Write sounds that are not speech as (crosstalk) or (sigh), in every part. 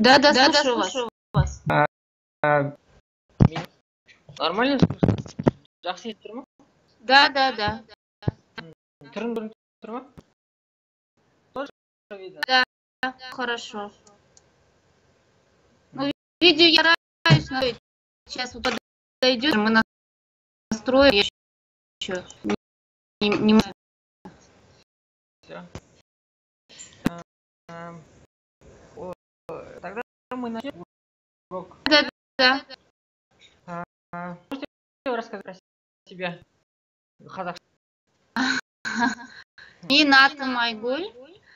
Да, да, слушаю вас. А, мен- нормально слышно? жақсы естіп тұр ма Да, да, да. түрін көрініп тұр ма тоже видно Да, хорошо. Ну, видео я стараюсь настроить. Сейчас вот подойдет, мы настроим я еще. Не, не могу. все тогда мы начнем урок Да, да. А, можете рассказать про себя қазақша Мен атым Айгүл.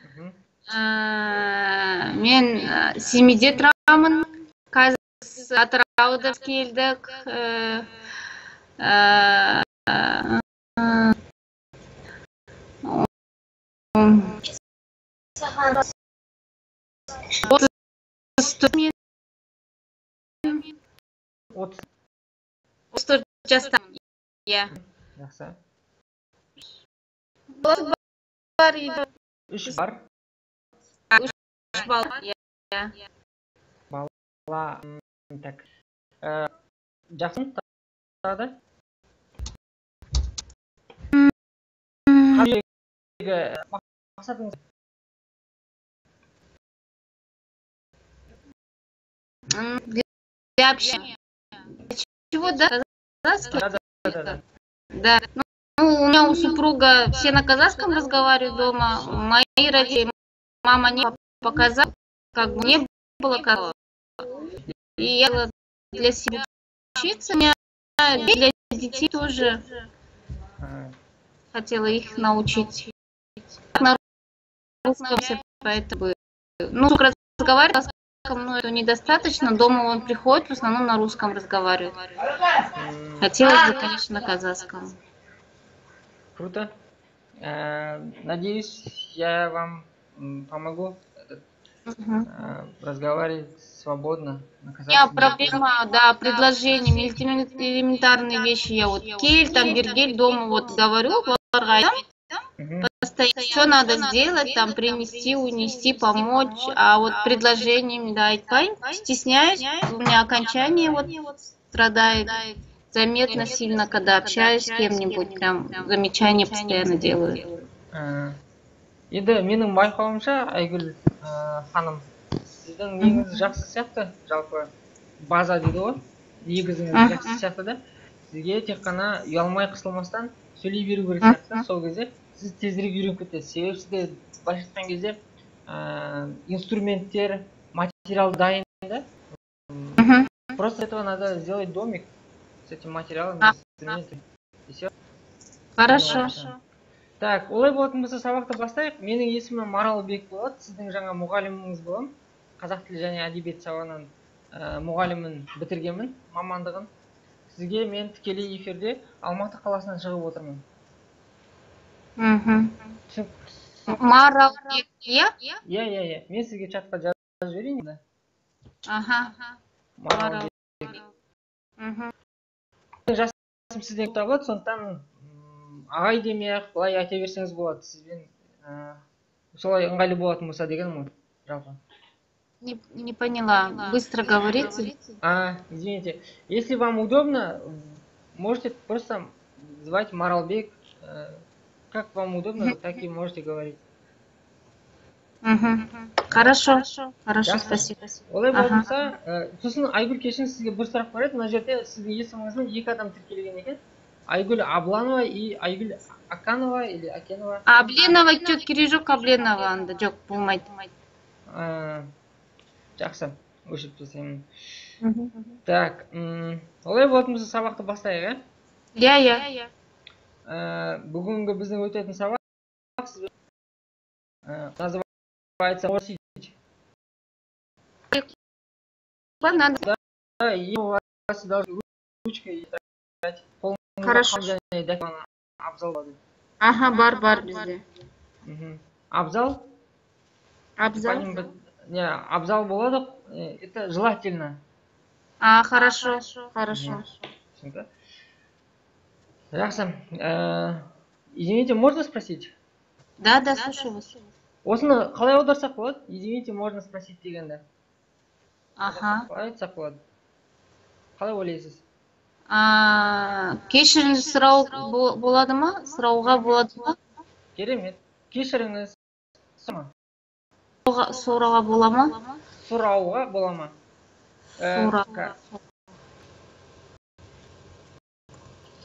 Мгм. Ә, мен ә, семейде тұрамын қазір біз атырауда келдік Ә, ә, ә, м, отыз мен отыз отыз төрт жастамын иә жақсы бар үш бар үш бала иә бала так Ә, жақсы тағы қазіргі мақсатыңыз для общения чего да казахский да да да да Да. Ну, ну, у меня у супруга все на казахском разговаривают дома. Мои родители, мама не показала, как бы не было как. И я для себя учиться, меня для детей тоже хотела их научить. На русском все, поэтому... Ну, казахском, но это недостаточно. Дома он приходит, в основном на русском разговаривает. Хотелось бы, конечно, на казахском. Круто. Э, Надеюсь, я вам помогу э, разговаривать свободно на У меня проблема, да, предложением, элемент- элементарные вещи. Я вот кель, там, бергель, дома вот говорю, оларға айтамын, Мгм. постоянно все надо сделать, там, принести, унести, помочь, а вот предложениями, да, айтпаймын, стесняюсь, у меня окончание вот страдает. Заметно сильно, когда общаюсь с кем-нибудь, прям замечания постоянно делаю. Э, енді менің байқауымша айгүл э, ханым сіздің неңіз жақсы сияқты жалпы база дейді ғой негізіңіз Мхм. жақсы сияқты да сізге тек қана ұялмай қысылмастан сөйлей беру керек сияқты да. сол кезде сіз тезірек үйреніп кетесіз. Себебі сізде былайша айтқан кезде ә, инструменттер материал дайын да? Просто этого надо сделать домик с этим материалом инструментами и все Хорошо. так олай болатын болса сабақты бастайық. Менің есімім маралбек болады сіздің жаңа мұғаліміңіз боламын қазақ тілі және әдебиет сабағынан ә, мұғалімін бітіргенмін мамандығын. Сізге мен тікелей эфирде алматы қаласынан шығып отырмын. Мгм. түсінік Маралбек, иә? иә иә иә мен сізге чатқа жазып жіберейін да Ага. маралбек Мгм. жасым сізден табылады сондықтан м, ағай демей ақ былай айта берсеңіз болады сізбен ә, солай ыңғайлы болатын болса дегенім ғой жалпы Не, не поняла. Быстро говорите. А, извините. Если вам удобно, можете просто звать Маралбек. э, Как вам удобно, так и можете говорить. Хорошо. Хорошо, спасибо. олай болса ә, сосын айгүл кешіріңіз сізге бір сұрақ бар еді мына жерде сіздің есіміңіздің екі адам тіркелген екен айгүл абланова и айгүл аканова или акенова Абленова жоқ керегі жоқ Абленова анда жоқ болмайды. Жақсы өшіріп тастаймын так м, олай болатын болса сабақты бастайық иә Иә, иә. Ә, бүгінгі біздің өтетін сабақ сіз- ә, называется «Просить». Надо. Да, и у вас должны ручкой играть. Қолыңызда Хорошо. қалам және дәкон абзал болады. Аха, бар, бар бізде. Мгм. абзал Абзал. помимо- не абзал болады э, это желательно А, хорошо. Хорошо. түсінікті Жақсы Ә, извините можно спросить? Да, да, слушаю вас. осыны қалай аударсақ болады извините можно спросить дегенді аха. Қалай айтсақ болады қалай ойлайсыз? А, кешірім сұрау бо- болады ма? Сұрауға болады ма? Керемет. Кешіріңіз. Сұрауға- сұрауға бола ма? Сұрауға бола ма?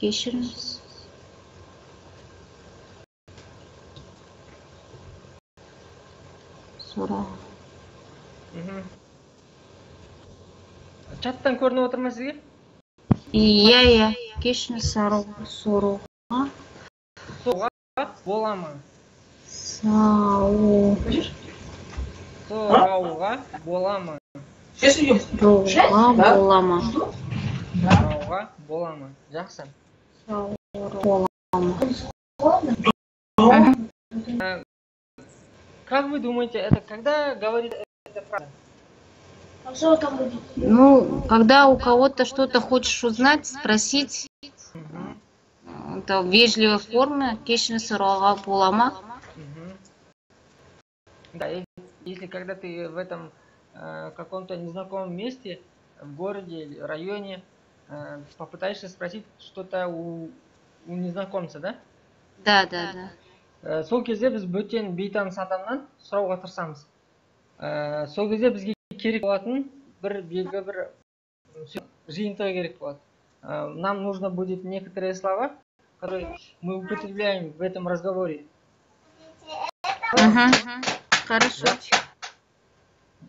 Кешіріңіз сұрау мхм. чаттан көрініп отыр ма сізге иә иә кешіріңіз сұрау сұрауға сұрауға бола ма сау сұрауға бола ма сұрауға бола ма сұрауға бола ма жақсы бола ма как вы думаете это когда говорит эта фраза? Ну когда у кого-то что-то хочешь узнать спросить. Это в вежливой форме кешірім сұрауға бола ма мгм. да если когда ты в этом э, каком-то незнакомом месте в городе или районе э, попытаешься спросить что-то у, у незнакомца да да да да Ә, сол кезде біз бөтен бейтаныс адамнан сұрауға тырысамыз Ә, сол кезде бізге керек болатын бір белгі бір сө- жиынтығы керек болады Ә, нам нужно будет некоторые слова которые мы употребляем в этом разговоре Мгм. хорошо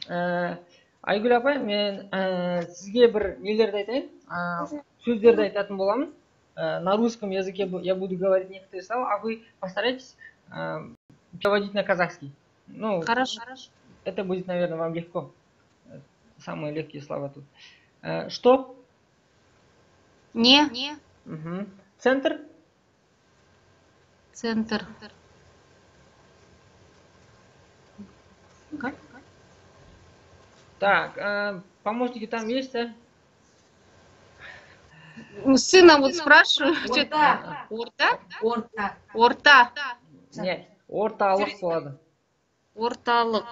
Ә, айгүл апай мен ә, сізге бір нелерді айтайын ә, сөздерді айтатын боламын Ә, на русском языке бу- я буду говорить некоторые слова а вы постарайтесь ә, переводить на казахский ну хорошо Это будет, наверное, вам легко. Э, Самые легкие слова тут. Э, Что? не Мгм. Центр? центр как Так, э, помощники там есть, да? у сына вот спрашиваю Орта. орта Орта. орта Нет. Орталық болады. орталық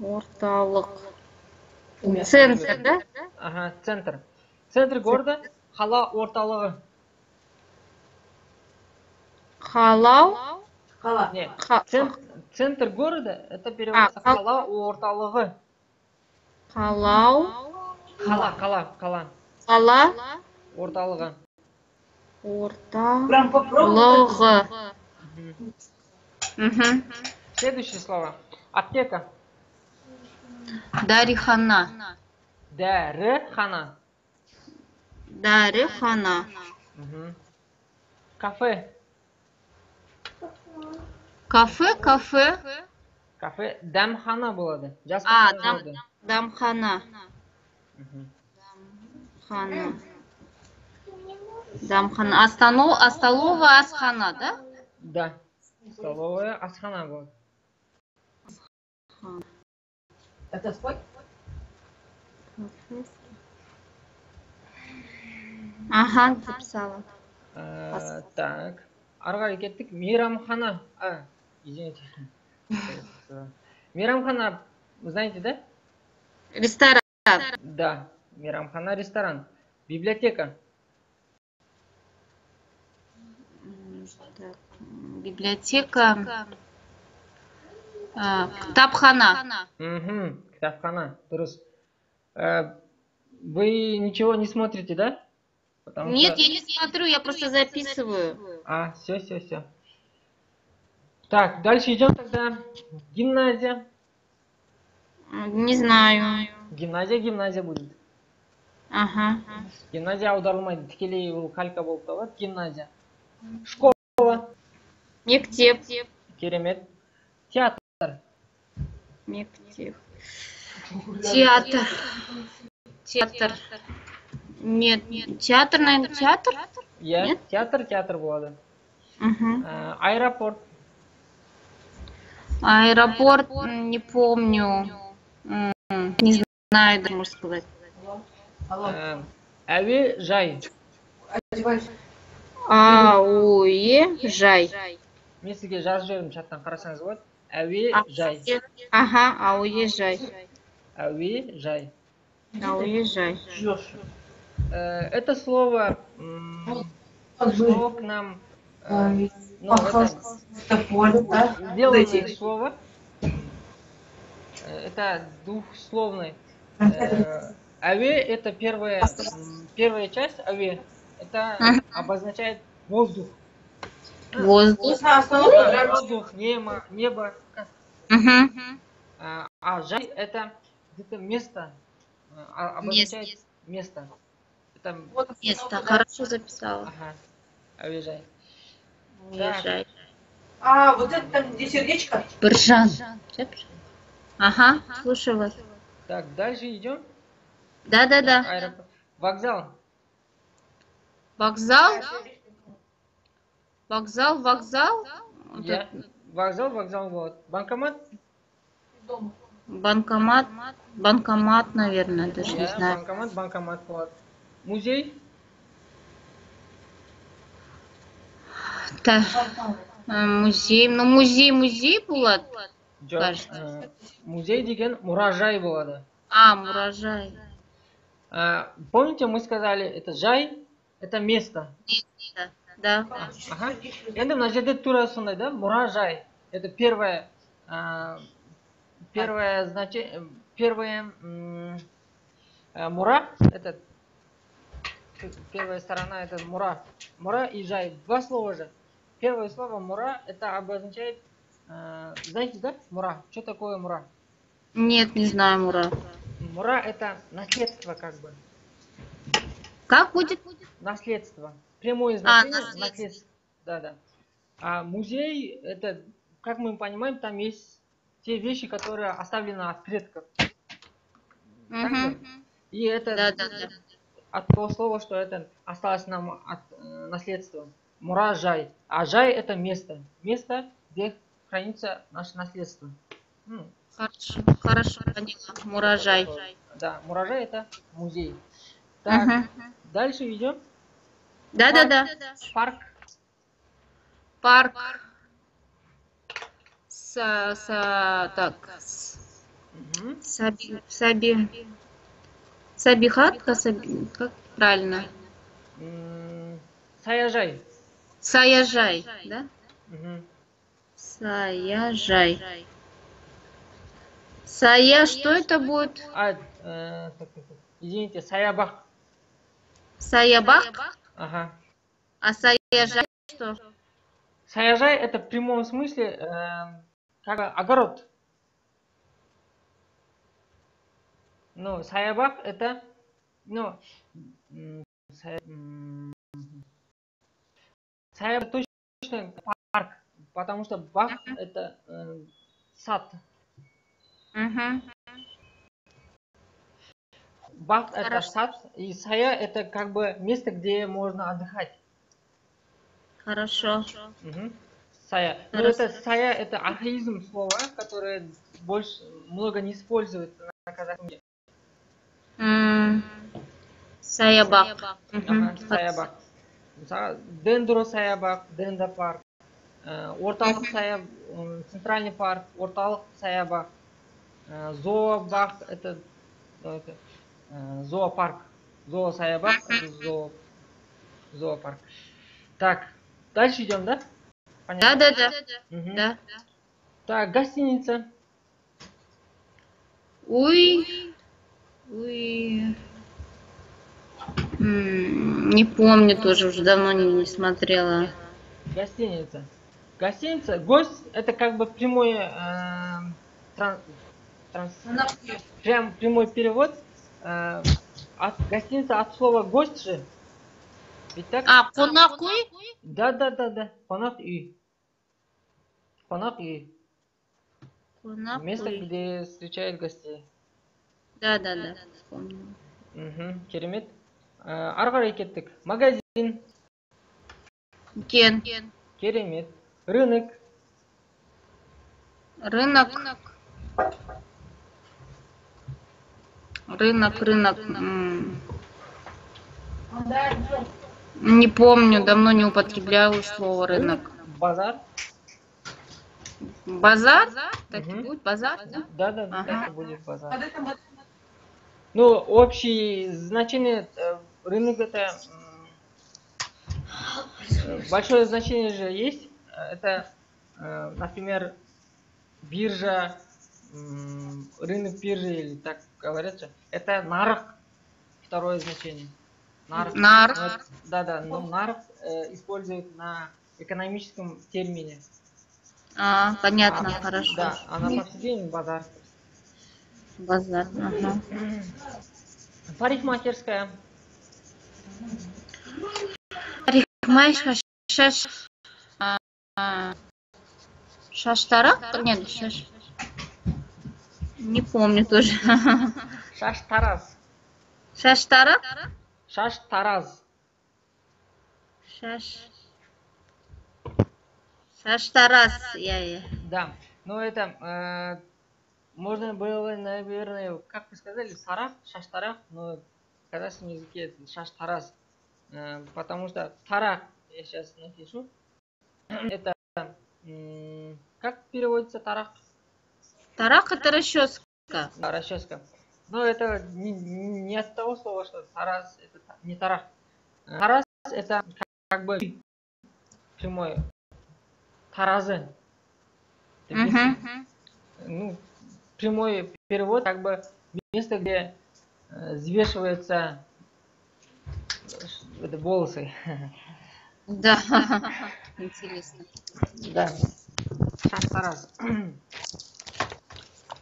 орталық центр да Ага, центр. Центр города, қала орталығы. қалау Хала. Нет, Ха- цен- центр города, это переводится А, қала орталығы. қалау Қала, қала, қала. қала Орталығы. орталығы Прям попробуй. Мгм. Мгм. Следующее слово. Аптека. дәріхана Дәріхана. дәріхана Мгм. Кафе. Кафе кафе Кафе дәмхана болады. Жас а дам, болады. дамхана Мгм. хана дамхана астану астолова асхана да Да. Столовая асхана болады. Это спой. аха записала Э, Так. Ары қарай кеттік. Мейрамхана. Извините. Мейрамхана, вы знаете, да? ресторан Да. Мейрамхана ресторан. Библиотека. Библиотека а, кітапхана Угу. Кітапхана. Дұрыс. Э, Вы ничего не смотрите, да? Потому нет что- я не смотрю я просто записываю А, все, все, все. Так, дальше идем тогда. Гимназия. М, не знаю Гимназия, гимназия будет. ага Гимназия аударылмайды. Тікелей ол калька болып табылады. Гимназия. Школа. мектеп Керемет. Театр. мектеп театр театр нет театр наверное театр Иә, Нет? театр, театр болады. Э, Аэропорт. аэропорт м, не помню М, не знаю даже можно сказать Алло. Э, Әуежай. Одевайся. ауе-жай Мен сізге жазып жібердім чаттан қарасаңыз болады. Әуежай. ага ауе-жай әуежай Да, уезжай. Жжешь. Э, это слово м, Как бы, шло к нам а, э, из ну, это поле, да? сделанное Эти. слово Э, это двухсловный Э, Аве это первая, первая часть аве. Это обозначает воздух. Воздух. Да, прям воздух, небо, небо. А, а жай это где-то место. а, обозначает Место. место. Это вот Место. да. Хорошо записала. ага, авежай. А, вот это там, где сердечко? Біржан. Ага, слушаю вас. Так, дальше идем. Да-да-да. Аэропорт. Вокзал. Вокзал, вокзал, вокзал. Вот Я. Вокзал, вокзал, вот. Банкомат. Дома. Банкомат, банкомат, наверное, даже не Я, знаю. банкомат, банкомат, вот. Музей. Та, э, музей, ну музей, музей болады. Кажется. Э, музей деген мұражай болады. А, муражай. А, помните, мы сказали, это жай, это место. Да. А, Ага. енді мына жерде тура сондай да мұражай это первое а, первое значение первое м, а, мура это первая сторона это мура мура и жай два слова же первое слово мура это обозначает а, знаете да мура что такое мура Нет, не знаю, Мура. мура это наследство как бы Как будет? наследство. Прямое значение наследство. наследство. Да, да. А музей, это, как мы понимаем, там есть те вещи, которые оставлены от предков. Мгм. И это Да, да, да. от того слова, что это осталось нам от э, наследства. Муражай. А жай это место. Место, где хранится наше наследство. М, Хорошо, хорошо, поняла. Муражай. Да, муражай это музей. Так, Мгм. дальше идем. Да-да-да. Парк. Парк. Са, са, так. с- Мгм. Саби, саби. Сабихатка, саби, как правильно? Саяжай. Саяжай, да? Мгм. Саяжай. Сая, что это будет? А, э, извините, Саябах. Саябак? Ага. А саяжай что? Саяжай это в прямом смысле э, как огород. Ну, Саябах это, ну, Сая- Саябах точно парк, потому что бах это э, сад. Угу. Бах это Хорошо. сад, и Сая это как бы место, где можно отдыхать. Хорошо. Сая. Ну, Хорошо. это сая это архаизм слова, которое больше много не используется на казахском языке. М, Саябак. Мгм. Ага, саябақ. Мысалы, дендро саябақ, денда парк, орталық сая, м, центральный парк, орталық саябақ, зообақ это, зоопарк, зоосаябақ, это зоо, зоопарк. Так, дальше идем, да? Понятно? Да-да-да. Мгм. Да. Так, гостиница. Уй. Уй. Не помню тоже, уже давно не, не смотрела. Гостиница. Гостиница, гость это как бы прямой э, тран- транс- Она прям прямой перевод. э, от гостиница от слова гость же. Ведь так? А, Конакуй? Да, да, да, да. Конак үй. Конак. Место, где встречают гостей. Да-да-да, вспомнила. Мгм, керемет. Э, ары қарай кеттік. Магазин. Кен. Керемет. Рынок. Рынок. Рынок, рынок. Да. Не помню, давно не употребляю слово рынок. Базар. Базар? Так Мгм. будет, базар, да? Да, да, да, Ага. так и будет базар. Ну, общее значение э, рынок это большое значение же есть. Это, э, например, биржа, рынок биржи или так говорят же. Это нарық. Второе значение. Нарық. Вот, Да, да, но нарық э, используют на экономическом термине. А, понятно, А, хорошо. Да, а на повседневном базар. Базар. Ага. Парикмахерская. Парикмахерская шаш... а, а, Шаштарак? Нет, шаш... Не помню тоже. Шаш Тарас. Шаштарак? Шаш Тараз. Шаш... Шаштарас. Я. Да. Ну это э, можно было, наверное, как вы сказали, Сарах, Шаш Тарах, но в казахском языке это Шаш Тараз. Э, потому что Тарах, я сейчас напишу, (clears throat) это как переводится Тарах? Тарак это расческа. Да, расческа. Но это не, не от того слова, что Тарас это не Тарах. Тарас это как- бы прямой таразы. Место, Мгм. ну, прямой перевод, как бы место, где э, взвешиваются э, волосы. Да. (laughs) Интересно. Да. Тарас.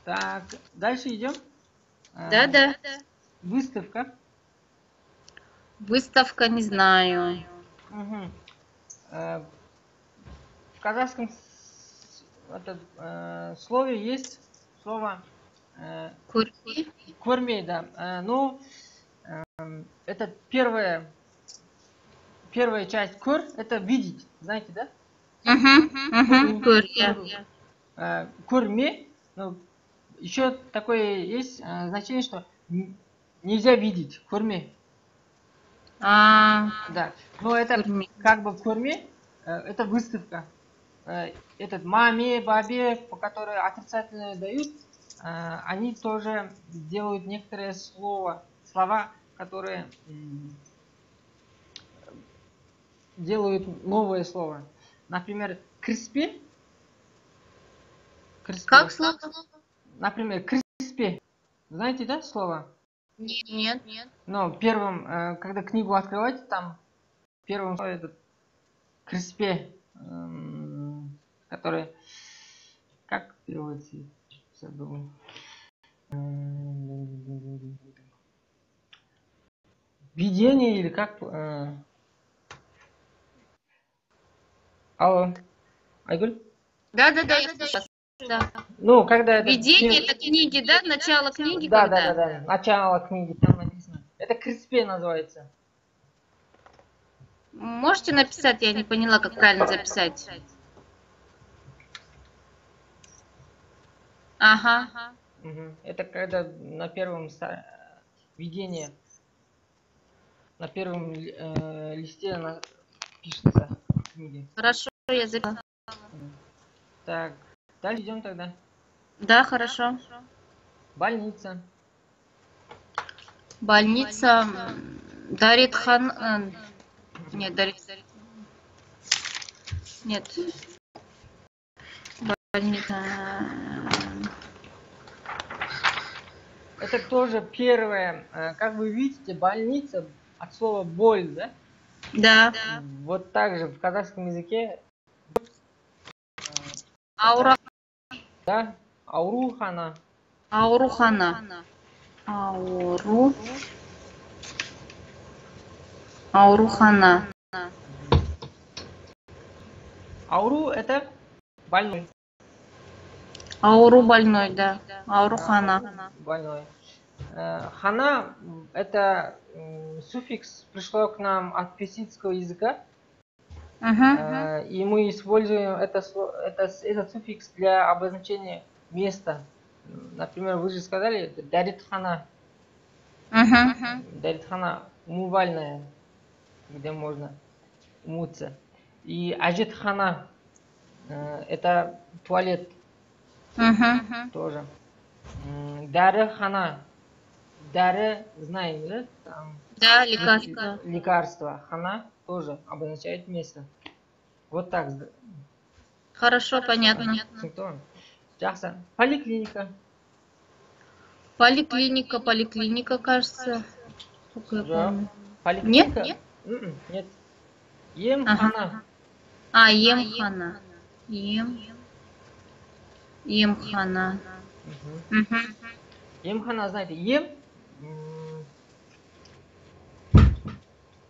Так, дальше идем. Да, да. Выставка. Выставка, не знаю. Э, В казахском это, э, слове есть слово э, Курки. Кормей, да. Э, Ну, эм, это первая, первая часть кур, это видеть, знаете, да? Угу. Курья. Э, Курме, ну, еще такое есть значение, что нельзя видеть, курме, А, да. Но это курми. как бы курме, э, это выставка. Э, Этот маме, бабе, по которой отрицательные дают, э, они тоже делают некоторые слова, слова, которые делают новое слово. Например, криспи. Криспи. Как слово? Например, криспи. Знаете, да, слово? Нет, нет. Но первым, э, когда книгу открываете, там первым слово это криспе, который, как переводится? Эм, Видение или как? э, Алло, Айгуль? Да, да, да, я слышу. Да. Ну, когда это... Видение это книги, да? Начало книги, Да, когда? да, да, да. Начало книги, там написано. Это криспе называется. Можете написать, я не поняла, как правильно записать. Ага. Мгм. Это когда на первом видении, на первом э, листе на- пишется в книге. Хорошо, я записала. Так, дальше идем тогда. Да, хорошо. Больница. Больница м, Дарит Хан... э, Нет, Дарит... Нет. Больница... Это тоже первое, э, как вы видите, больница от слова боль, да? Да. Вот так же в казахском языке, Аура... да, аурухана. Аурухана. Ауру... Аурухана. Ауру это больной. Ауру больной, да. Аурухана. больной. Э, Хана это суффикс пришло к нам от персидского языка, э, и мы используем это, этот суффикс для обозначения места. Например, вы же сказали даритхана. Мгм. Даритхана умывальная, где можно умыться. И аджитхана э, это туалет Мгм. тоже. М, Дарихана. дәрі знаем, да? Там Да, лекарства. лекарство. Хана тоже обозначает место. Вот так. з- Хорошо, понятно. түсінікті ғой жақсы поликлиника Поликлиника, поликлиника, кажется. Сколько я жоқ помню. поликлиника Нет? М-м, нет емхана А, емхана. Ем. Емхана. Емхана знаете ем.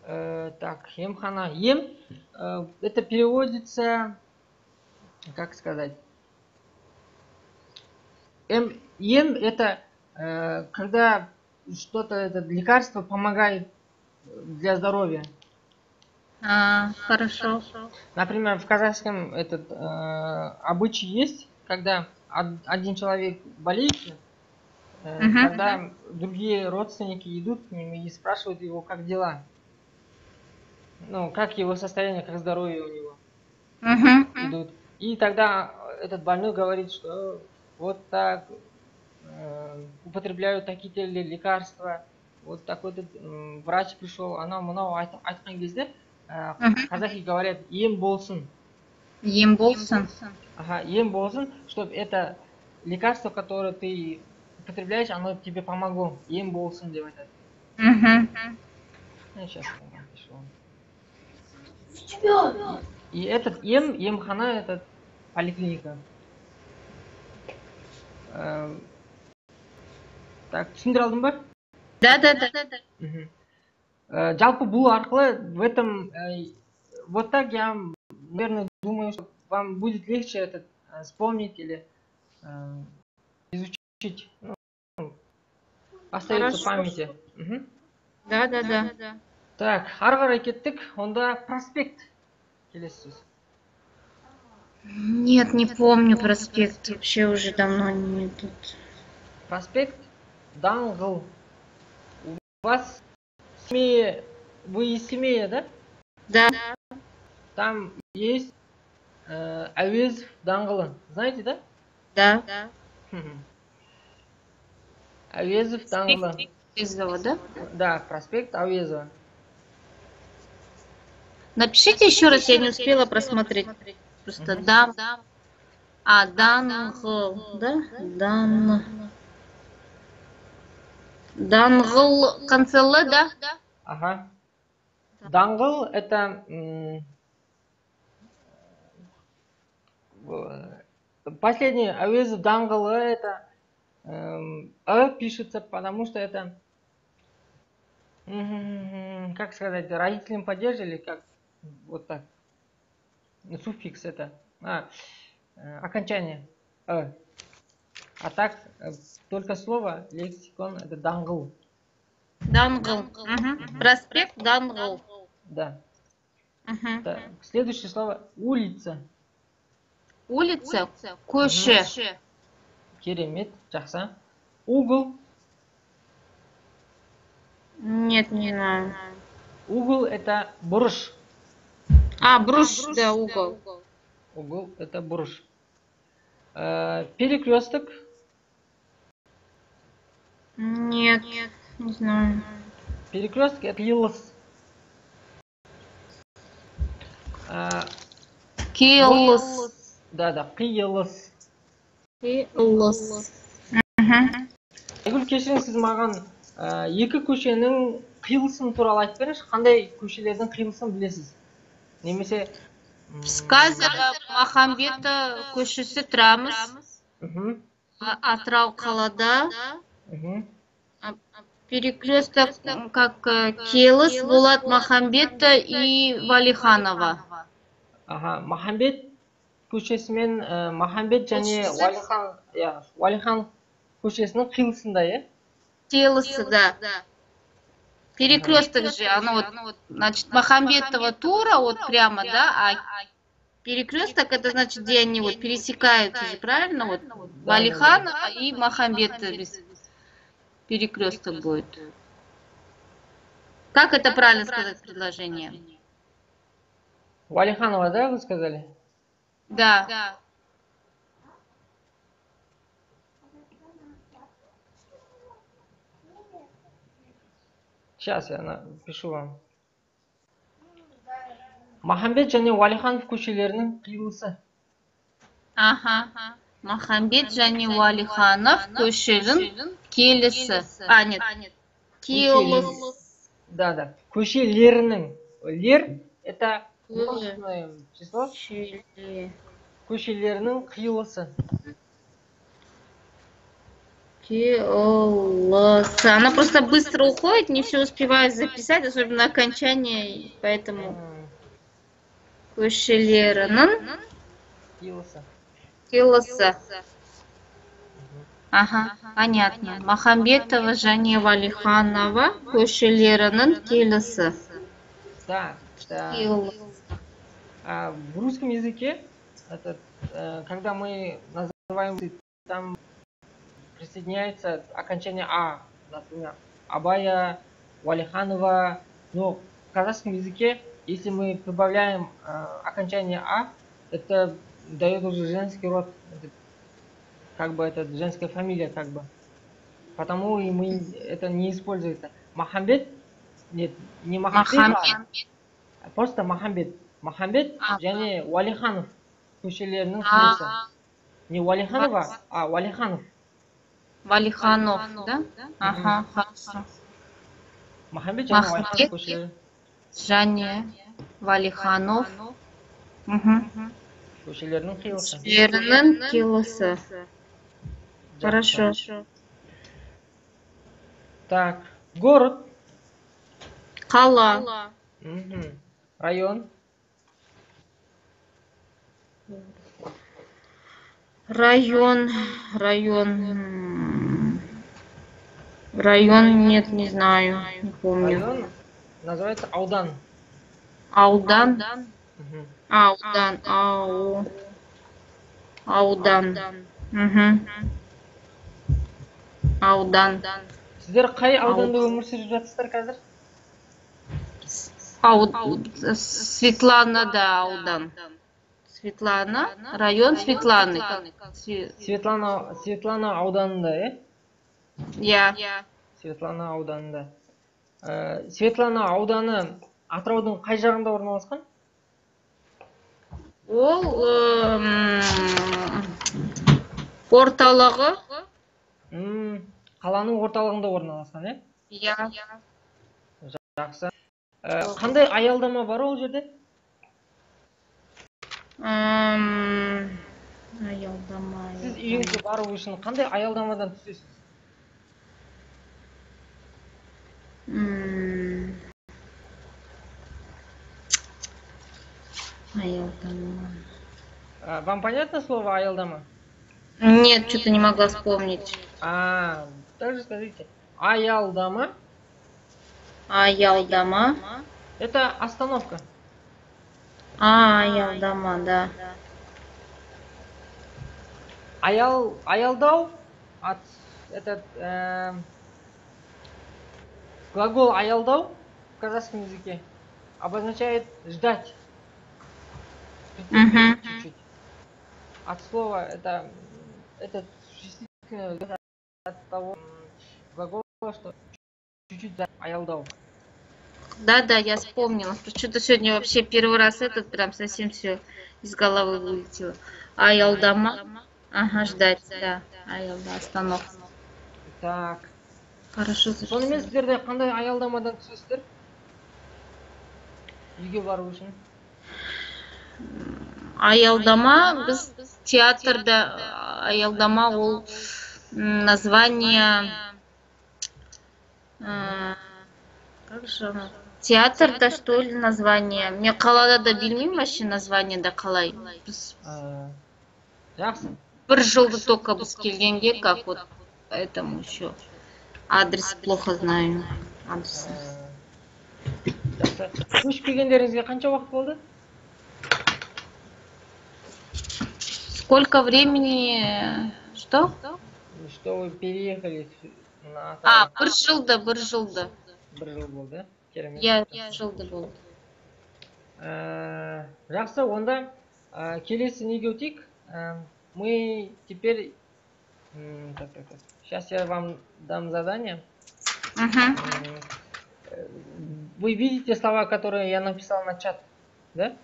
Э, так емхана ем. Э, это переводится как сказать Эм, ем это э, когда что-то это лекарство помогает для здоровья. А, хорошо. Например, в казахском этот э, обычай есть, когда од- один человек болеет, э, Мгм. когда другие родственники идут к нему и спрашивают его, как дела. Ну, как его состояние, как здоровье у него Мгм. идут. И тогда этот больной говорит, что вот так э, употребляют такие-то ле- лекарства, вот такой-то м, врач пришел, анау мынау айт- айтқан кезде э, казахи говорят ем болсын Ем болсын. Ага, ем болсын, чтобы это лекарство, которое ты употребляешь, оно тебе помогло. Ем болсын деп айтады. Мгм. Я сейчас И этот ем, емхана, это поликлиника. Э, Так, түсіндіре алдым ба? Да, да, да. Э, жалпы бұл арқылы в этом э, вот так я наверное думаю что вам будет легче этот э, вспомнить или э, изучить ну, остается в памяти Мгм. Да, да, да. так ары қарай кеттік онда проспект келесі сөз Нет, не помню проспект. Вообще уже давно не тут. проспект даңғыл у вас семея вы из семея да Да. там есть э, әуезов даңғылы знаете да Да. Мгм. Әуезов даңғылы. Из-за, да? Да, проспект Әуезова. Напишите еще раз, я не успела просмотреть. Просто Мгм. дам. А, дангл, да? Дан. Дангл концелле, да? Ага. Даңғыл это э, последний Әуезов даңғылы это эм, Э пишется, потому что это как сказать, родителям поддерживали, как вот так. Суффикс это. А, э, окончание. Э. А так, э, только слово, лексикон, это даңғыл. Дангл. Мгм. Проспект Дангл. Да. Мгм. Так, Следующее слово улица. Улица Көше. Керемет, жақсы. Угол. Нет, не знаю. Угол это бұрыш. А, бруш, да, угол. Угол это бұрыш. Э, перекресток. Нет, не знаю. Перекресток это қиылыс. Э, Киылыс. Да, да, қиылыс. Киылыс. Мгм. айгүл кешіріңіз сіз маған ә, екі көшенің қиылысын туралы айтып беріңізші. Қандай көшелердің қиылысын білесіз? Немесе Біз қазір махамбета көшесі тұрамыз. Атырау қалада. Перекресток как келіс болат махамбета и валиханова. Аха махамбет көшесі мен ә, махамбет және Көшесі. уәлихан иә уәлихан көшесінің қиылысында иә келісі да перекресток же оно вот значит махамбетова тура вот прямо да а перекресток это значит где они вот пересекаются же правильно вот валиханова и махамбета без- перекресток будет как это правильно сказать предложение уәлиханова да вы сказали Да. Сейчас я напишу вам. Махамбет және уәлиханов көшелерінің қиылысы. Аха. Махамбет және уәлиханов көшелерінің келісі. А нет қиылысы да да. Көшелерінің. Лер это Лер. множественное число Көшеле- көшелерінің қиылысы Келысы. Она просто быстро уходит, не все успевает записать, особенно окончание, поэтому М, көшелерінің қиылысы келысы. Ага, понятно. Махамбетова және Валиханова көшелерінің келісі. так да. Келысы. А в русском языке этот, э, когда мы называем там присоединяется окончание а например абая валиханова но в казахском языке если мы прибавляем э, окончание а это дает уже женский род. Это как бы это женская фамилия как бы. Потому и мы это не используется. Махамбет нет не махамбет, а Махамбет. просто махамбет махамбет А. және уәлиханов көшелерінің қиылысы А, не уәлиханова а уәлиханов Валиханов, да? Ага, хорошо. махамбет және Махамбет. уәлиханов көшелері Және Валиханов. Мгм. көшелерінің қиылысы Көшелерінің келісі. Хорошо. так город Қала. Мгм. район Район, район, район, нет, не знаю, не помню. район называется аудан. Аудан, аудан, ау, аудан, мгм. аудан, сіздер қай ауданда өмір сүріп жатсыздар қазір? Ау- да, аудан. Светлана, район Светланы. светлана светлана ауданында иә Я. светлана ауданында. Ә, светлана ауданы атыраудың қай жағында орналасқан? Ол орталығы. М, қаланың орталығында орналасқан иә Я. жақсы. Ә, қандай аялдама бар ол жерде? Аялдама. сіз аялдама. үйіңізге бару үшін қандай аялдамадан түсесіз М, Аялдама. А, вам понятно слово аялдама Нет, что-то не могла вспомнить. а также скажите аялдама Аялдама. это остановка А, аялдама, да. аял аялдау от этот э, глагол аялдау в казахском языке обозначает ждать. Чуть-чуть от слова это это существительное от того глагола что чуть-чуть аялдау Да, да, я вспомнила. Что-то сегодня вообще первый раз этот прям совсем все из головы вылетело. Аялдама. Ага, ждать, да. Аялда, остановка. так Хорошо, сонымен сіздерде қандай аялдамадан түсесіздер үйге бару үшін Аялдама, біз театрда аялдама ол м, название м, как же оно? театрда что ли название мен қалада да білмеймін вообще название да қалай біз Ә, жақсы бір жылды только біз келгенге как вот поэтому еще адрес плохо знаю адрес Ә, жақсы көшіп келгендеріңізге қанша уақыт болды сколько времени что что вы переехали на а Атырау? бір жылды бір жылды бір жыл болды иә керемет иә бір жылды болды Ә, жақсы онда ә, келесі неге өтейік Ә, мы теперь м, так так так сейчас я вам дам задание мхм М, э, вы видите слова, которые я написал на чат, да?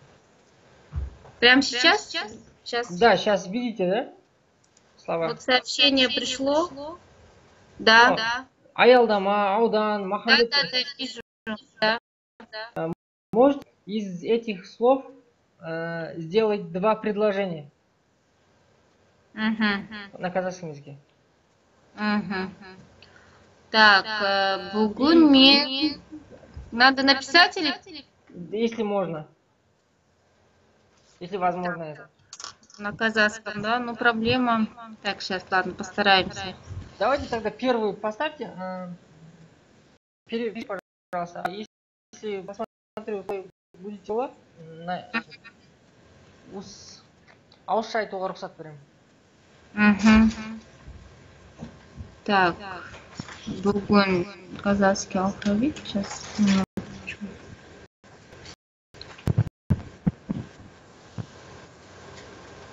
Прямо сейчас? Сейчас. Да, сейчас видите, да? Слова. Вот сообщение пришло. Да, О. да. Аялдама, Аудан, Да, Махамбет. да, да, вижу. Да. Может из этих слов э, сделать два предложения Мгм. на казахском языке? Мгм. Так, э, бүгін мен... Надо написать или... Если можно. Если возможно это. На казахском, да? Ну, проблема... Так, сейчас, ладно, постараемся. Давайте тогда первую поставьте. э, Переведите, пожалуйста. А Если посмотрю, вы будете олар, на ус ауызша айтуға рұқсат беремін. Так, бүгін казахский алфавит. Сейчас.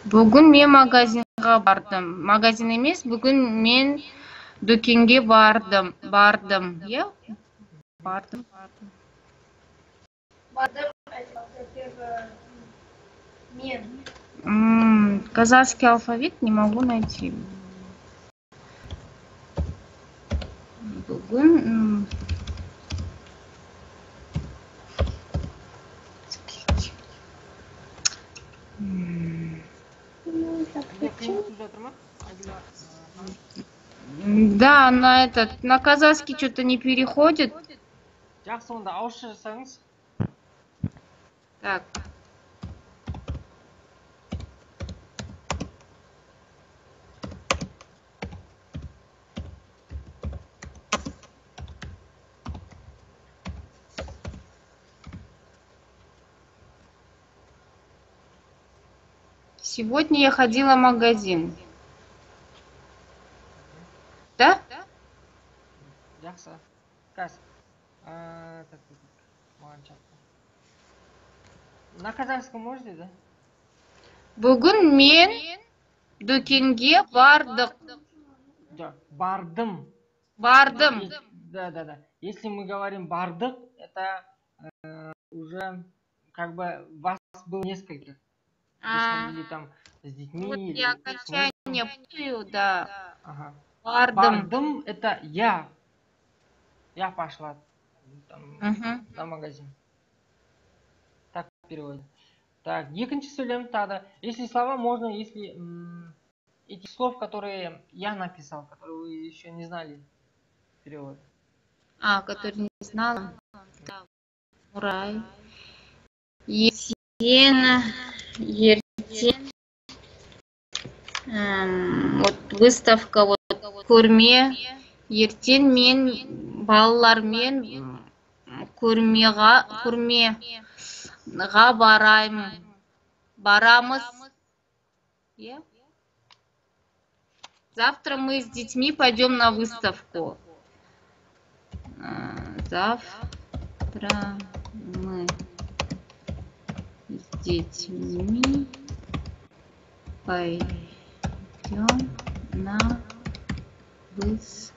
Бүгін мен магазинға бардым. Магазин емес, бүгін мен дүкенге бардым. Бардым. Иә? Бардым. бардым. Мадам, это первое, мен. М, Казахский алфавит не могу найти. Бүгін м, м, Сізде қиын түсіп жатыр ма әлде, м, Да, на этот, на казахский что-то не переходит. ауызша жасаңыз Так. Сегодня я ходила в магазин. Да? жақсы қазір А, так, так, так. маған чатты можете да Бүгін мен дүкенге бардық. жоқ бардым Бардым. Да, да, да. Если мы говорим бардык, это э, уже как бы вас было несколько. А, были там с детьми Вот или я окончание путаю, да. Ага. Бардым. Бардым это я. Я пошла там, Мгм. на магазин. Так переводим. Так, екінші сөйлем тағы. Если слова можно, если эти слов, которые я написал, которые вы еще не знали перевод. А, который не знала. Мурай. Ертен. Ертен. Эм, Вот выставка, вот көрме. Ертен мен балалармен көрмеға көрмеға бараймын. Барамыз. Завтра мы с детьми пойдем на выставку. А, Завтра мы с детьми пойдем на выставку.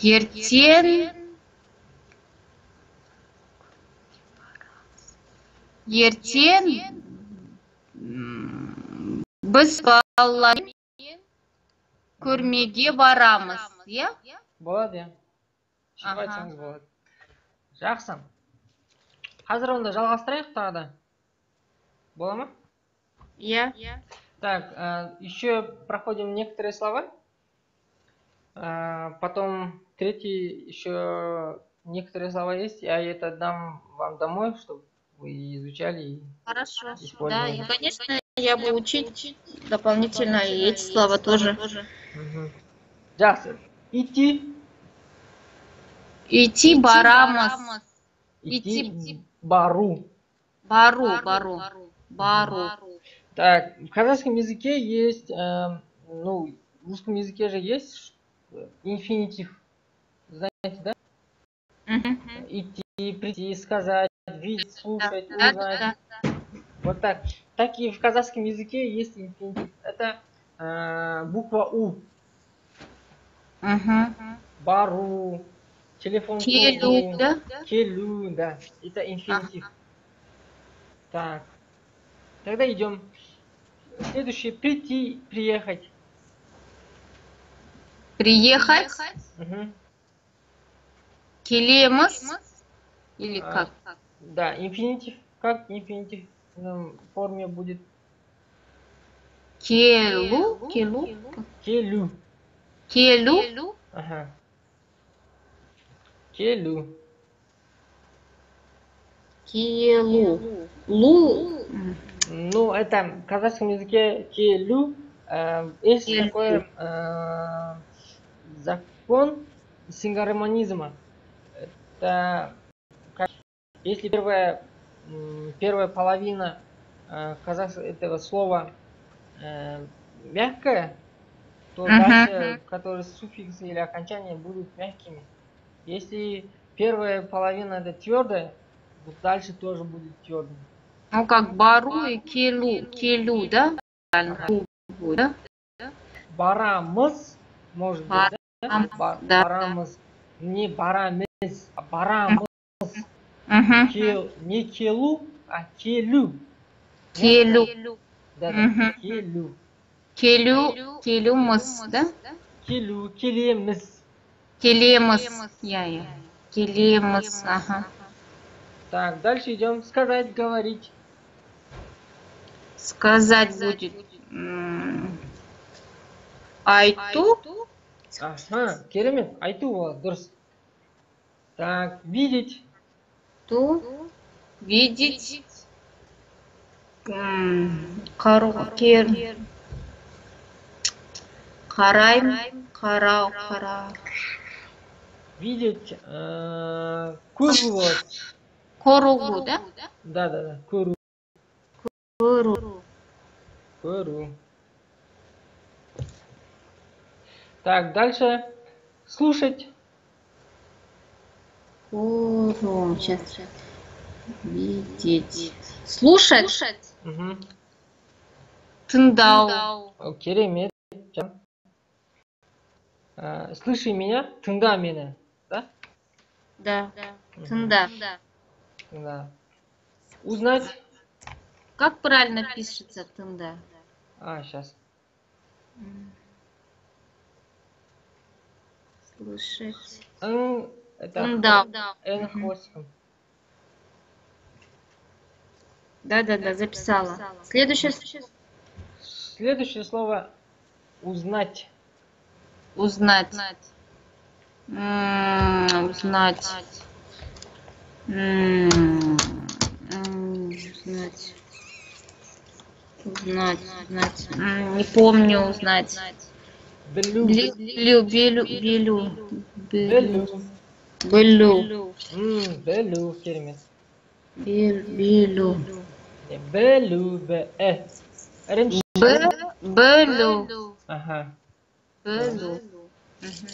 Ертен ертен м, біз балалармен көрмеге барамыз иә болады иә сөйтіп Аха. айтсаңыз болады жақсы қазір онда жалғастырайық тағы да бола ма иә так э, еще проходим некоторые слова Э, потом третий еще некоторые слова есть я это дам вам домой чтобы вы изучали и Хорошо. Использовали. Да, и, конечно, я буду учить дополнительно и эти слова тоже. Жақсы идти Идти барамыз. идти бару Бару, бару. Бару. Так, в казахском языке есть, эм, ну, в русском языке же есть ш- инфинитив. Знаете, да? Идти, прийти, сказать, видеть, слушать, Да, да, узнать. Вот так. Так и в казахском языке есть инфинитив. Это э, буква У. Мгм. бару, телефон куру, да? келу, да. Это инфинитив. Так. Тогда идем. Следующее прийти, приехать. Приехать. Мгм. Келемыс. Или А. как? Да, инфинитив. Как инфинитив в форме будет? Келу. Келу. Келю. Келу. Ага. Келю. Келу. Лу. Ну, это в казахском языке келю. э, есть Келю. такой э, закон сингароманизма. Это если первая, первая половина э, казахского этого слова э, мягкая, то Мгм. дальше, которые суффиксы или окончания будут мягкими. Если первая половина это твердая, вот дальше тоже будет твердым. Ну, как бару и келу. Келу, да? Да? Барамыз, может быть, да, барамыз. Не барамыз, а барамыз. Мгм. Кел- не келу, а келю. Келу. Да, да, Мгм. келю. Келю. Келюмыс, да? Келю, келеміз. Келемыс. Я, я. Келемыс, ага. Так, дальше идем. Сказать, говорить. Сказать будет. м, Айту. Ага, керемет. Айту болады, дұрыс. Так, видеть. Ту. Видеть. Кер. Қарайм. Қарау. Қара. Видеть. э, көру болады. Коругу, да? Да, да, да. Көру. Көру. Көру. Так, дальше. Слушать. Кору. Сейчас. Видеть. Слушать. Мгм. Тыңдау. О, керемет. Э, слыши меня, тыңда мені. Да? Да. Мгм. Тыңда. Да. Узнать. Как правильно пишется тыңда? А, сейчас. Слушать. Это. Н Мгм. хвостиком. Да, да, да, записала. Следующее Следующее слово узнать. узнать. Узнать. Узнать. Узнать. Узнать. Не помню узнать. Белю. Лю, белю, белю, белю, Белю. белю, М, Белю. Керемет. бел- белю, Не, Белю. Б. Э. Ірімші. Б- белю, Ага. белю. Мгм.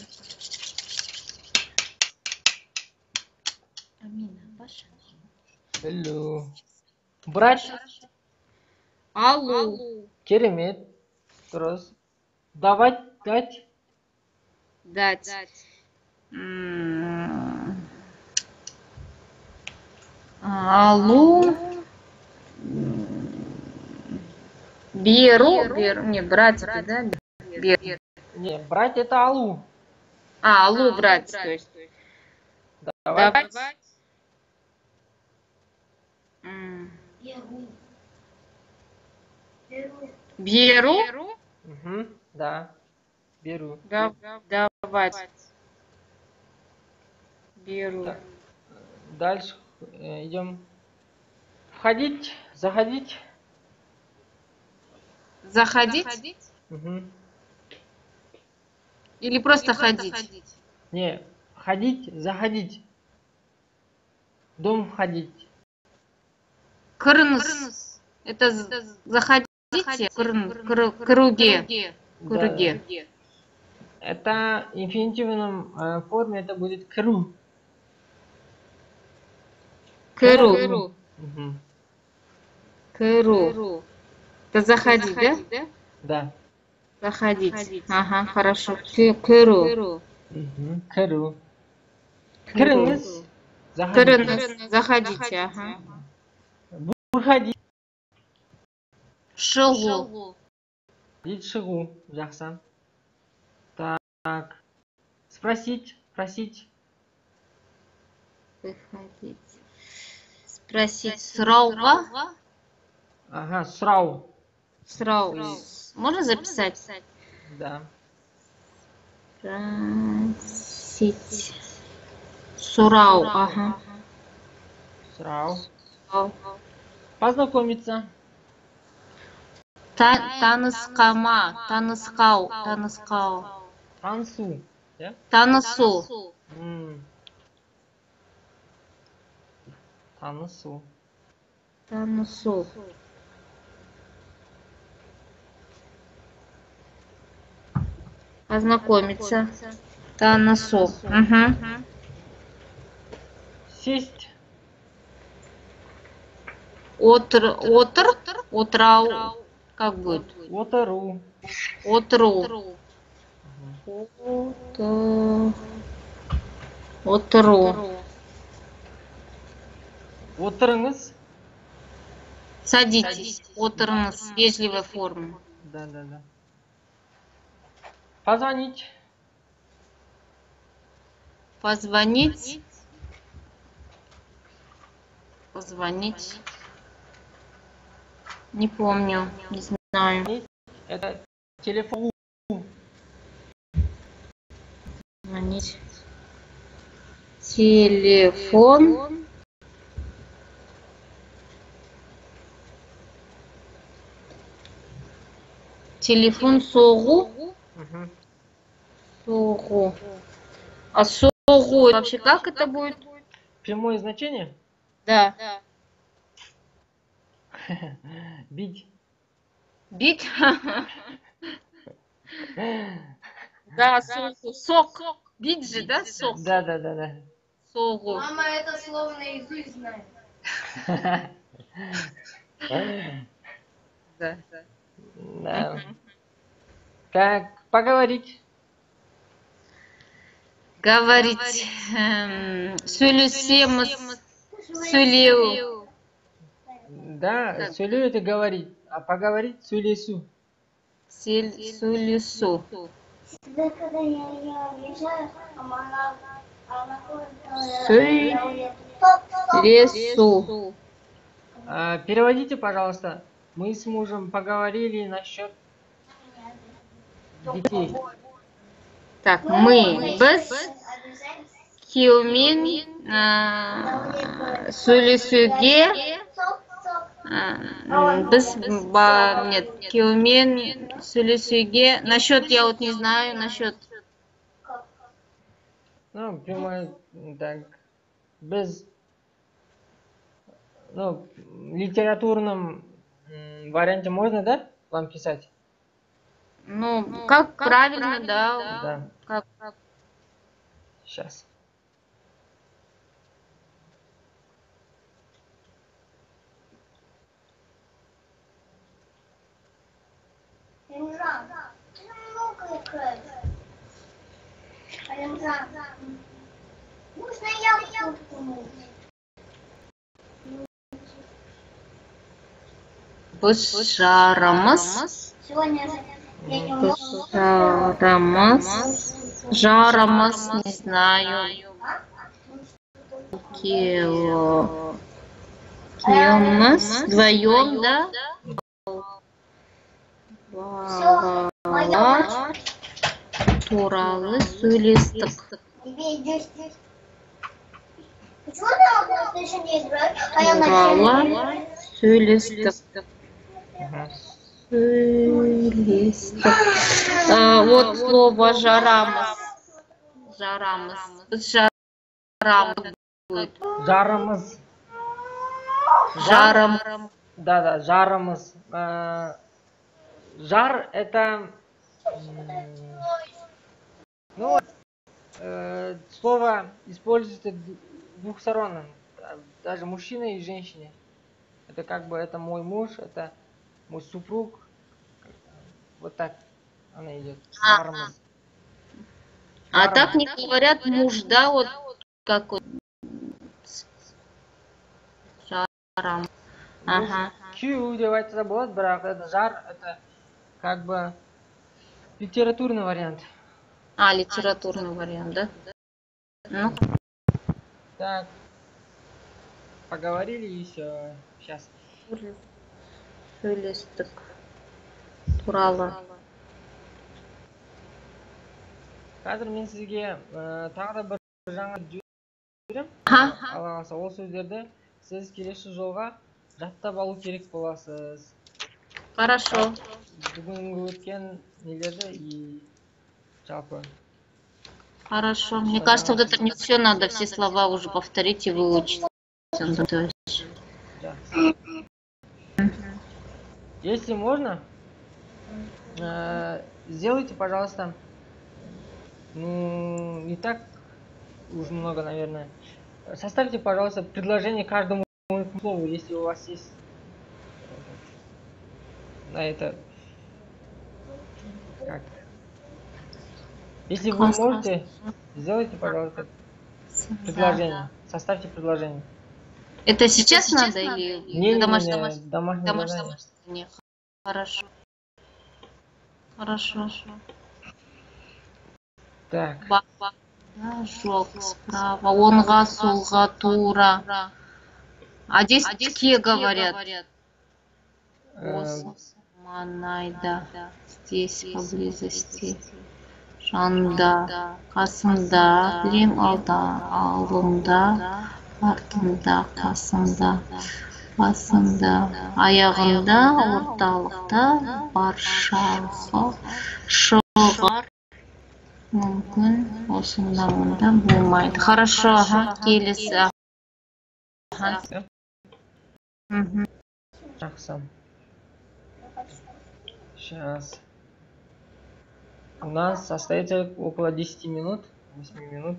Амина, Паша. Белю. Брать. Аллу. Керемет. Дұрыс. Давать. Дать. Дать. М, Аллу. Беру. Беру. Не, брать это, да? Беру. Не, брать это алу. А, аллу брать, то есть. Давать. Давать. М, Беру. Беру. Беру. Мгм. Да. Беру. Да- Давать. Беру. Так. Дальше э, идем. Входить. Заходить. Заходить Мгм. или просто ходить? Не, ходить, заходить. Дом входить. Кырныс. Это з- заходите. Кырн- кыры- Круге. Да. Круге. Это в инфинитивном э, форме это будет кру. Кыру. Мгм. Кыру. Это заходить, да? Да. Заходить. Ага, хорошо. Кы- Кыру. Мгм. кіру кіріңіз Кіріңіз, заходите, ага. выходить Шығу. дейді шығу жақсы так спросить просить Выходить. Спросить. Сұрауға. ага сұрау Сұрау. Можно записать? да Спросить. Сұрау, ага. Сұрау. познакомиться Та- Танысқама, танысқау, танысқау. танысу иә Танысу. Танысу. Познакомиться. Танысу. Угу. сесть Отыр, отыр, отырау. Как будет? отыру Отыру. Ото- Отыру. Отырыңыз Садитесь. Отырыңыз. Вежливой формы. да да да позвонить Позвонить. Позвонить. Не помню, не знаю. это телефон Звонить. Телефон. Телефон соғу. Мгм. Соғу. А соғу вообще как это будет? прямое значение Да. (laughs) бить Бить? (laughs) Да, соғу. Сок. Бить же, да? Сок. да да да да Соғу. Мама это слово наизусть знает. (laughs) Да. Да. Так, поговорить. Говорить. эм, Сөйлесеміз. Сөйлеу. Да, сөйлеу это говорить, а поговорить сөйлесу. Сел- Сөйлесу. Всегда, когда я, я уезжаю, она, она Лесу. А, переводите, пожалуйста. Мы с мужем поговорили насчет детей. Так, мы біз күйеумен ә, сөйлесуге ә, біз ба, нет күйеумен сөйлесуге насчет я вот не знаю насчет Ну, прямой, так, без, ну, литературном варианте можно, да, вам писать? ну как правильно да Да, как как. Сейчас. Можно я буду біз жарымыз Сегодня же я не біз могу. жарымыз жарымыз не знаю күйеу күйеуіміз вдвоем да балалар туралы сөйлестік Тебе идешь здесь. Почему ты на PlayStation играешь, а я на туралы телефоне? сөйлестік Сөйлестік А, вот слово біз жарамыз будет Жарымыз. жарым Да, да, жарымыз. А, Жар это, ну, э, слово используется д- двухсторонне, да, даже мужчина и женщине. Это как бы это мой муж, это мой супруг. Вот так она идет. А. Жарымыз. А так не говорят муж, да, вот как вот. Жарам. Ага. деп айтса болады бірақ это жар это как бы литературный вариант А, литературный вариант, да? Ну, так поговорили и все сейчас сөйлестік туралы. қазір мен сізге ә, тағы да бір жаңа жіберемін Ага. алла қаласа ол сөздерді сіз келесі жолға жаттап алу керек боласыз Хорошо. бүгінгі өткен нелерді и жалпы Хорошо. Мне кажется, вот это не все надо, все слова уже повторить и выучить. Если можно э, сделайте пожалуйста ну не так уж много наверное. Составьте пожалуйста предложение каждому слову если у вас есть на это. Как? Если вы Классно. можете сделайте пожалуйста предложение. Составьте предложение. Это сейчас надо или не, не, домашнее? не, домашнее Домашнее задание. Хорошо. Хорошо. так Баба. Жоқ, справа. Онға, солға, тура. А здесь тке говорят. э, Осы маңайда. Здесь поблизости. Жанында, қасында, білем алда, алдында, артында, қасында, басында, аяғында, орталықта, баршаға шығар мүмкін осында мұнда болмайды. Хорошо, келесі. Жақсы. Сейчас. У нас остается около 10 минут, 8 минут.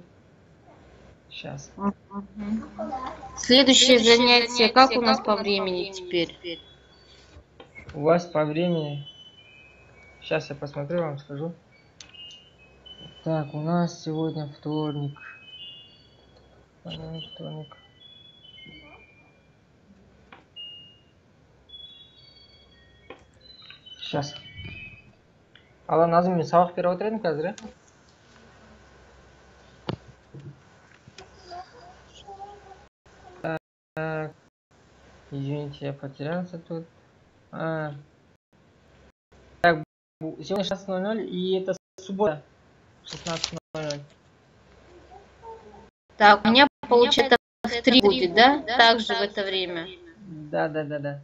Сейчас. Мгм. Следующее занятие, как у нас по времени теперь? У вас по времени... Сейчас я посмотрю, вам скажу. Так, у нас сегодня вторник. Понятно, Вторник. Сейчас. Алла назым мен сабақ беріп отыр едім қазір иә Извините, я потерялся тут. А. Так, сегодня 16.00 и это суббота 16.00. Так, у меня получается в три будет, да? Также в это время. Да, да, да, да.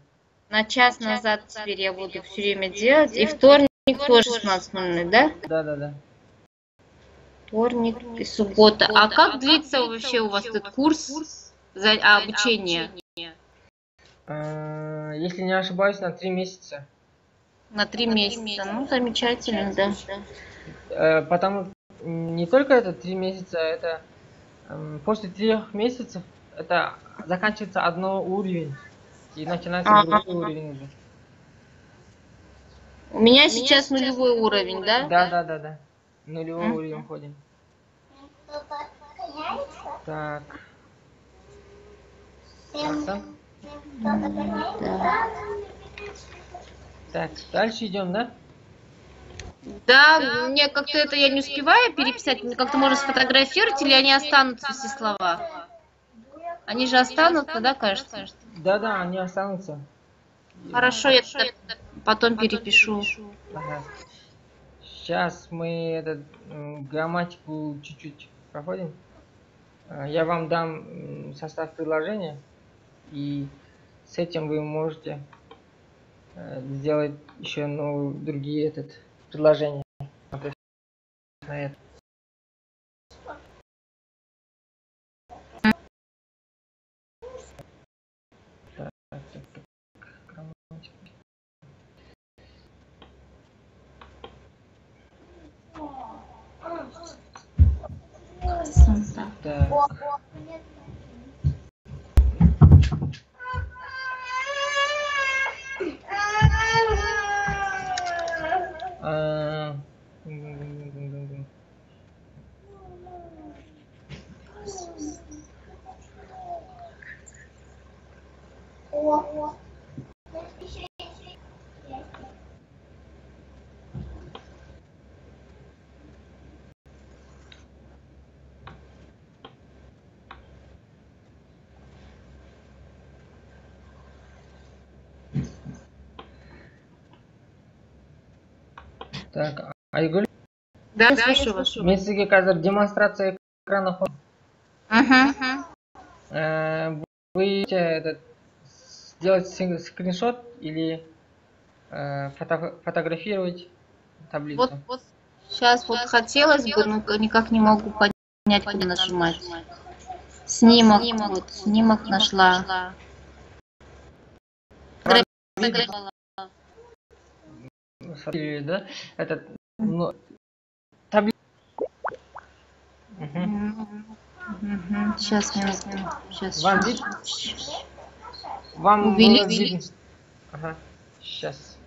На час назад теперь я буду все время делать. И вторник тоже 16.00, да? Да, да, да. Вторник и суббота. А как длится вообще у вас этот курс за а, обучение? А, Если не ошибаюсь, на три месяца. На три месяца. Ну, замечательно, да. Э, Потому не только это три месяца, это м, после трех месяцев это заканчивается одно уровень и начинается Ага. другой уровень уже. У меня сейчас нулевой уровень, да? Да, да, да, да. Нулевой Мгм. уровень ходим. Гоняется? Так. Гоняется? Да. Так, дальше идем, да? Да, мне как-то это я не успеваю переписать. Мне как-то можно сфотографировать или они останутся все слова? Они же останутся, да, кажется? Да, да, они останутся. Хорошо, я тогда потом перепишу. Ага. Сейчас мы этот грамматику чуть-чуть проходим. А, Я вам дам состав предложения, и с этим вы можете э, сделать еще новые другие этот предложения. На это. Так, так, так, грамматика. Так. А, дун-дун-дун-дун-дун. так айгүл Да, слышу вас. мен сізге қазір демонстрация экрана Мгм. Э, вы этот, сделать скриншот или э, фото- фотографировать таблицу? Вот, вот сейчас вот хотелось бы, но никак не могу понять, куда нажимать. Снимок, вот, снимок нашла. Фотографировала. Да? Этот, ну, таблица. Сейчас, минуту. Сейчас. Вам вид- Вам Увеличить. видно? Ага, сейчас.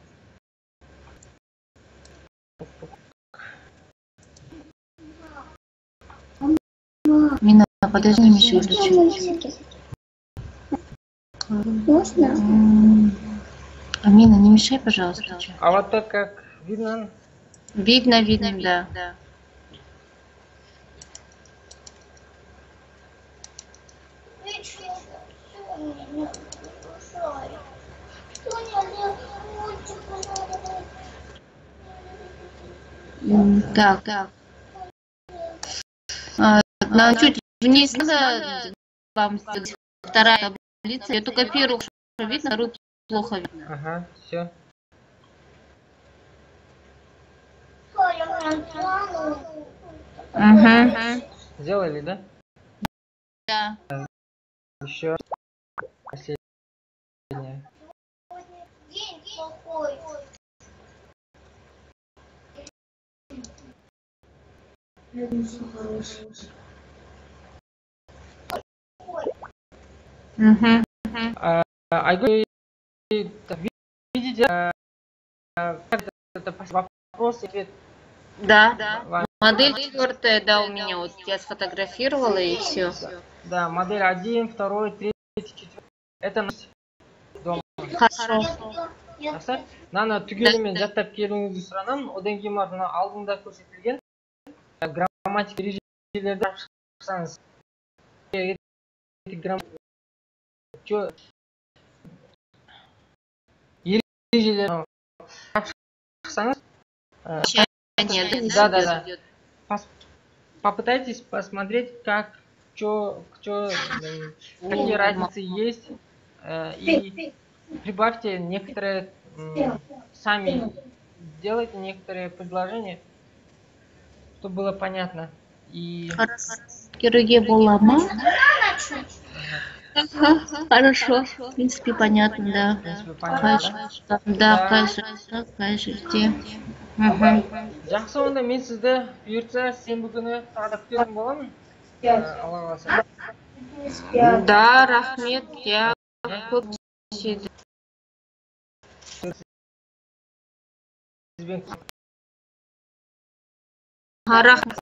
Мина, подожди, Миша, выключу. Можно? Амина, не мешай, пожалуйста. А вот так как видно, Видно, видно, да. Делаю? Мультик, М, Так, так. А, на чуть вниз надо вам вторая таблица. Я только первую видно, вторую плохо видно. ага, все. Соня, меня Угу. Сделали, да? Да. Еще последнее. День плохой. Угу. А, ви- видите, а, а, как это вопрос, ответ Да, да. вам. Модель четвертая, да, у меня вот я сфотографировала и все. Да, модель один, второй, третий, четвертый. Это наш дом. Хорошо. Жақсы мынаны түгелімен жаттап келуіңізді сұранамын одан кейін барып мына алдында көрсетілген ә, грамматика ережелерді алып шықсаңыз Грамм- Чё- ережелер алып шықсаңыз ә, Нет, Да, да, да. пос- попытайтесь посмотреть как что что какие разницы есть э, и прибавьте некоторые сами делайте некоторые предложения чтобы было понятно. И Кирге булама. Хорошо. В принципе, понятно, в да. принципе понятно да? Да, қай жақта, қай жерде. Жақсы онда мен сізді бұйыртса сенбі күні тағы да күтетін боламын алла қаласа Да, рахмет, я көп Ха, рахмет.